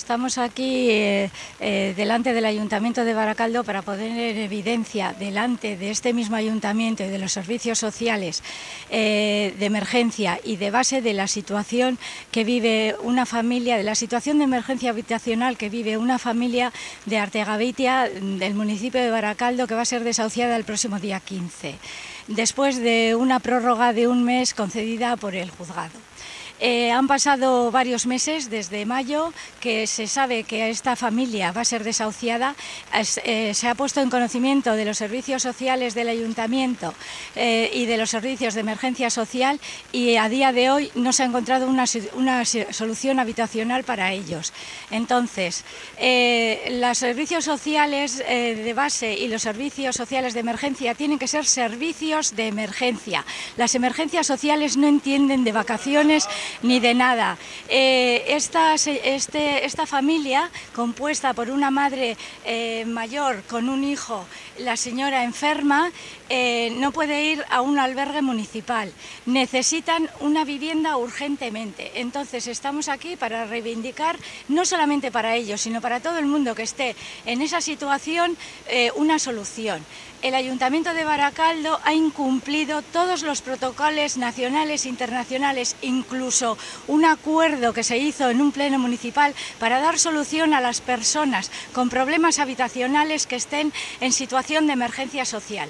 estamos aquí eh, eh, delante del Ayuntamiento de Baracaldo para poner en evidencia delante de este mismo ayuntamiento y de los servicios sociales eh, de emergencia y de base de la situación que vive una familia, de la situación de emergencia habitacional que vive una familia de Artegavitia del municipio de Baracaldo que va a ser desahuciada el próximo día 15, después de una prórroga de un mes concedida por el juzgado. Eh, han pasado varios meses desde mayo que se sabe que esta familia va a ser desahuciada. Eh, se ha puesto en conocimiento de los servicios sociales del ayuntamiento eh, y de los servicios de emergencia social y a día de hoy no se ha encontrado una, solución habitacional para ellos. Entonces, los servicios sociales de base y los servicios sociales de emergencia tienen que ser servicios de emergencia. Las emergencias sociales no entienden de vacaciones ni de nada. Eh, esta, este, esta, familia, compuesta por una madre eh, mayor con un hijo, la señora enferma, eh, no puede ir a un albergue municipal. Necesitan una vivienda urgentemente. Entonces estamos aquí para reivindicar, no solamente para ellos, sino para todo el mundo que esté en esa situación, una solución el Ayuntamiento de Baracaldo ha incumplido todos los protocolos nacionales e internacionales, un acuerdo que se hizo en un pleno municipal para dar solución a las personas con problemas habitacionales que estén en situación de emergencia social.